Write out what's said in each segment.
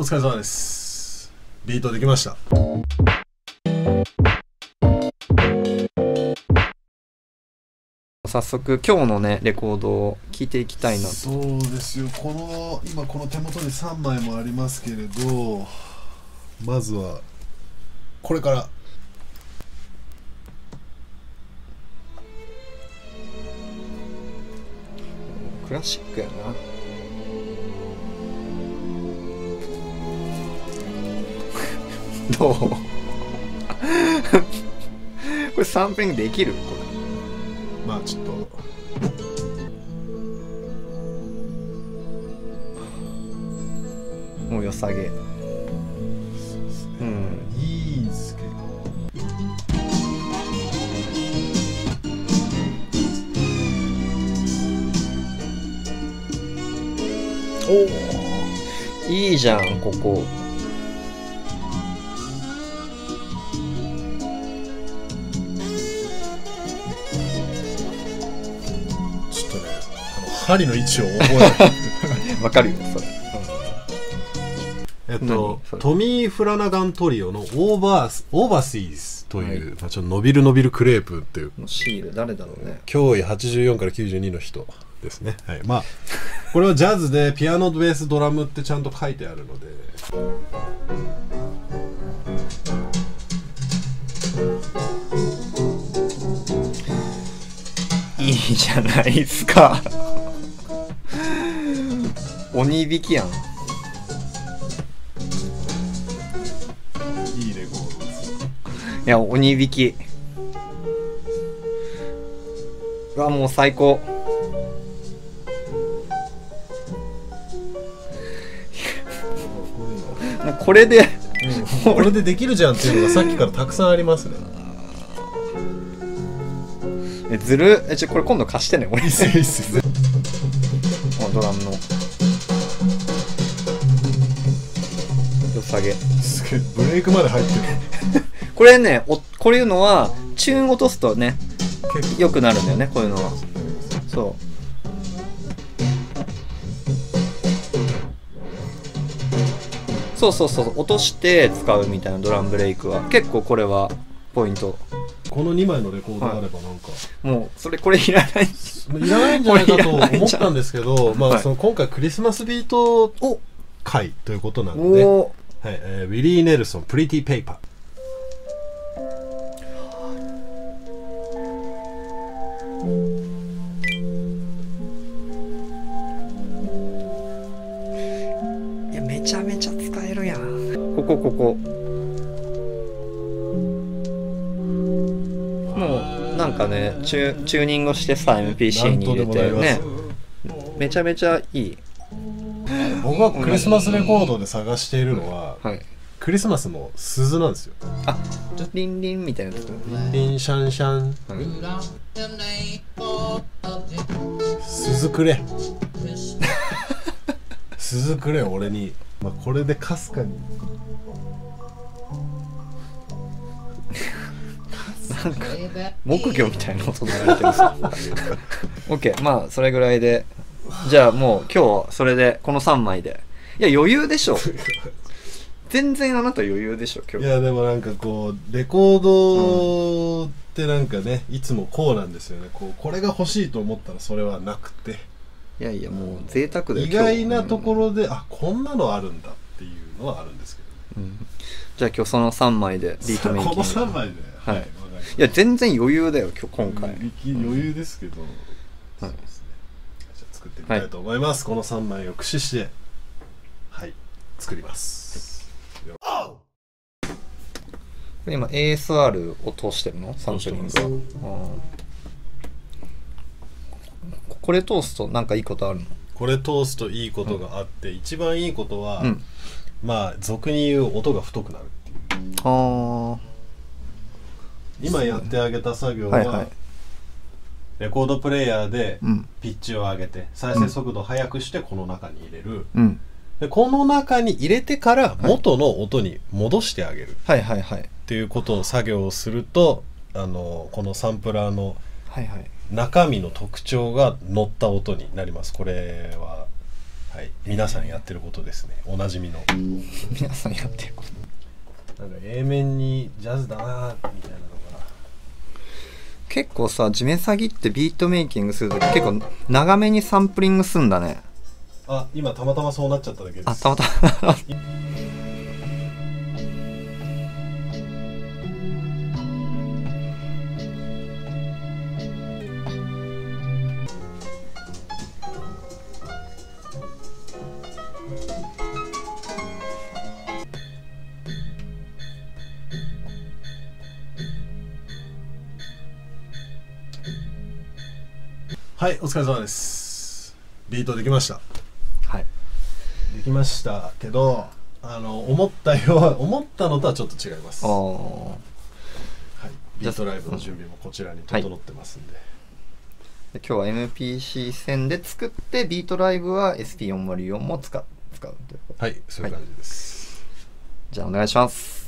お疲れ様です。ビートできました。早速今日のねレコードを聴いていきたいなと。そうですよ。この今この手元に3枚もありますけれどまずはこれから。クラシックやなどう？これサンプリングできる？こまあちょっと。れもう良さげ。うん。いいんすけど。おいいじゃんここ針の位置を覚えわかるよそれ、えっ何？とトミー・フラナガントリオのオーバーオーバーシーズという、まあ、ちょっと伸びる伸びるクレープっていう。うん、シール誰だろうね。脅威84から92の人ですね。はい。まあこれはジャズでピアノベースドラムってちゃんと書いてあるので。いいじゃないですか鬼引きやん。いいレコードですいや鬼引き。うわもう最高。も うこれでこれでできるじゃんっていうのがさっきからたくさんありますね。えずる？えちょこれ今度貸してね俺。いいっすよいいっす良さげ。すげえ。ブレイクまで入ってる。これねおこういうのはチューン落とすとね結構。良くなるんだよねこういうのは。そう。そうそうそう落として使うみたいなドラムブレイクは。結構これはポイント。この2枚のレコードがあればなんか、もうそれこれいらないい？らないんじゃないかと思ったんですけど、まあ、はい。その今回クリスマスビート会ということなので、はいおえーウィリー・ネルソン、プリティ・ペーパー。いやめちゃめちゃ使えるやん。ここここ。もうなんかねチュチューニングしてさ MPC に入れてね。めちゃめちゃいい僕がクリスマスレコードで探しているのは、はいクリスマスの鈴なんですよ。あリンリンみたいなとこリンシャンシャン、鈴くれ。鈴くれ、俺に。まあ、これでかすかに。木魚みたいな音流れてるさ OK まあそれぐらいでじゃあもう今日それでこの3枚で。いや余裕でしょ。全然あなた余裕でしょ今日。いや、でもなんかこう、レコードってなんかね、いつもこうなんですよね。こう、これが欲しいと思ったらそれはなくて。いやいやもう贅沢だよ意外なとろ、ころで、あこんなのあるんだっていうのはあるんですけど、うん。じゃあ今日その3枚で ビートメイキング。この3枚で、はい。わかりました。いや全然余裕だよ今日今回、うん余裕ですけど、そうです作ってみたいと思います、この3枚を駆使してはい作ります。これ今 ASR を通してるの？サンプリングはこれ通すとなんかいいことあるの？これ通すといいことがあって、一番いいことは、うん。まあ俗に言う音が太くなるっていう。あ今やってあげた作業は、はいはいレコードプレイヤーでうん。ピッチを上げて再生速度を速くしてこの中に入れる、うん。でこの中に入れてから元の音に戻してあげる。はいはいはい。っていうことを作業をするとあのこのサンプラーの中身の特徴が乗った音になります。これははい。皆さんやってることですね。おなじみの。皆さんやってること。なんか A 面にジャズだなみたいなのが結構さ地面詐欺ってビートメイキングするとき結構長めにサンプリングすんだね。あ今たまたまそうなっちゃっただけです。あたまたま はいお疲れ様です。ビートできました。はい。できましたけどあの思ったよう思ったのとはちょっと違います、あはーい、ビートライブの準備もこちらに整ってますんで、で今日は MPC 線で作ってビートライブは SP404 も使う使うということはい、そういう感じです、じゃあお願いします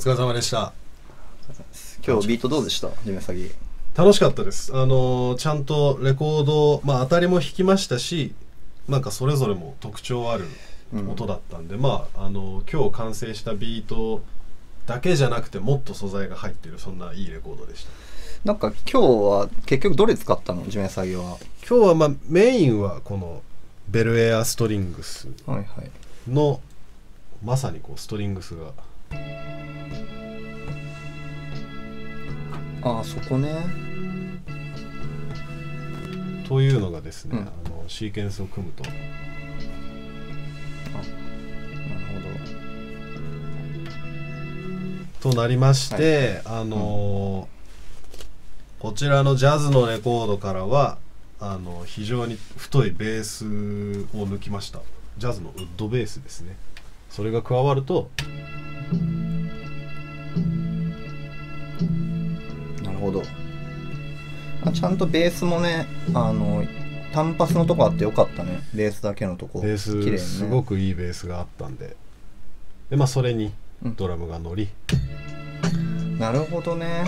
疲れ様でした。今日ビートどうでした？地面詐欺楽しかったです。あのちゃんとレコードまあ当たりも弾きましたしなんかそれぞれも特徴ある音だったんで、まああの今日完成したビートだけじゃなくてもっと素材が入ってるそんないいレコードでした。なんか今日は結局どれ使ったの？地面詐欺は。今日はまあメインはこのベルエアストリングスはいはい。のまさにこうストリングスがああそこね。というのがですね、うん。あのシーケンスを組むと。なるほとなりまして、あのーこちらのジャズのレコードからはあの非常に太いベースを抜きました。ジャズのウッドベースですね。それが加わるとほど。あちゃんとベースもねあの単発のとこあってよかったね。ベースだけのとこ。ベー綺麗にね。スすごくいいベースがあったんで。でまあそれにうん。ドラムが乗り、なるほどね。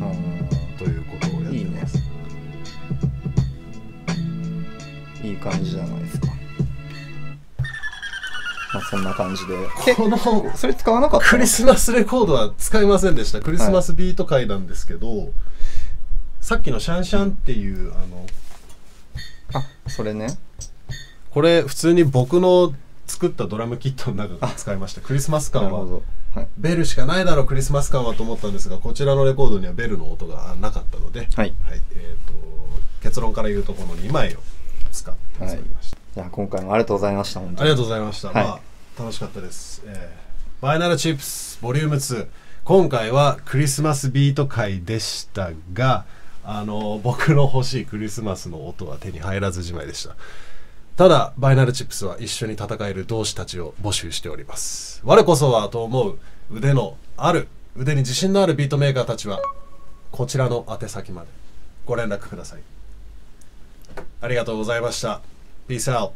うんうんということをやってます。ーいい感じじゃないですか。まあそんな感じで。このそれ使わなかったクリスマスレコードは使いませんでした。クリスマスビート会なんですけど、さっきのシャンシャンっていうあのあそれね。これ普通に僕の作ったドラムキットの中から使いました。クリスマス感は。なるほど、はい、ベルしかないだろうクリスマス感はと思ったんですがこちらのレコードにはベルの音がなかったので、はい。えー、と結論から言うとこの2枚を使って作りました、じゃあ今回もありがとうございました本当に。ありがとうございました、はい。まあ楽しかったです、えー、バイナルチップスボリューム2今回はクリスマスビート会でしたがあの僕の欲しいクリスマスの音は手に入らずじまいでした。ただバイナルチップスは一緒に戦える同志たちを募集しております。我こそはと思う腕のある腕に自信のあるビートメーカーたちはこちらの宛先までご連絡ください。ありがとうございました。Peace out